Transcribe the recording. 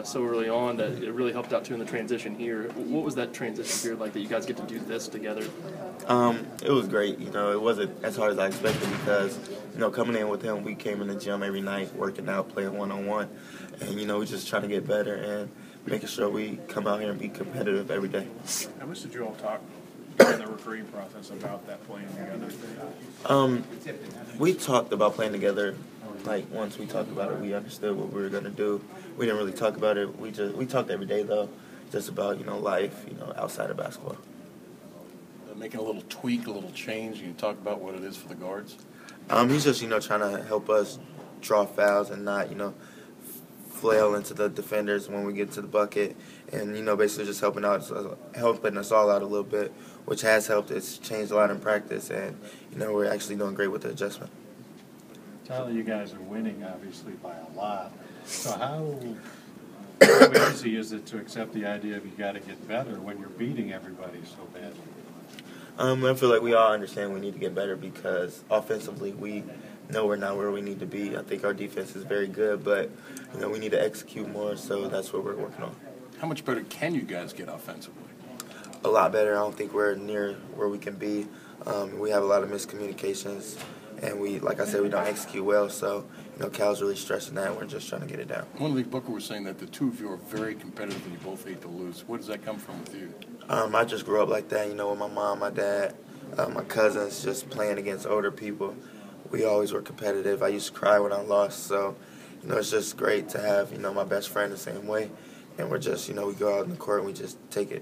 uh, so early on that it really helped out too in the transition here. What was that transition period like that you guys get to do this together? Um, it was great. You know, it wasn't as hard as I expected because, you know, coming in with him, we came in the gym every night, working out, playing one on one, and you know, we just trying to get better and making sure we come out here and be competitive every day. How much did you all talk during the recruiting process about that playing together? Um, we talked about playing together. Like once we talked about it, we understood what we were gonna do. We didn't really talk about it. We just we talked every day though, just about you know life, you know, outside of basketball. Uh, Making a little tweak, a little change. You talk about what it is for the guards. Um, he's just you know trying to help us draw fouls and not you know flail into the defenders when we get to the bucket, and you know basically just helping out, helping us all out a little bit, which has helped. It's changed a lot in practice, and you know we're actually doing great with the adjustment. Tyler, you guys are winning obviously by a lot. So how, how easy is it to accept the idea of you got to get better when you're beating everybody so badly? Um, I feel like we all understand we need to get better because offensively we know we're not where we need to be. I think our defense is very good, but you know we need to execute more. So that's what we're working on. How much better can you guys get offensively? A lot better. I don't think we're near where we can be. Um, we have a lot of miscommunications, and we, like I said, we don't execute well. So you know, Cal's really stressing that. We're just trying to get it down. One League Booker was saying that the two of you are very competitive and you both hate to lose. Where does that come from with you? Um, I just grew up like that, you know, with my mom, my dad, uh, my cousins, just playing against older people. We always were competitive. I used to cry when I lost, so you know, it's just great to have you know my best friend the same way, and we're just you know we go out in the court and we just take it.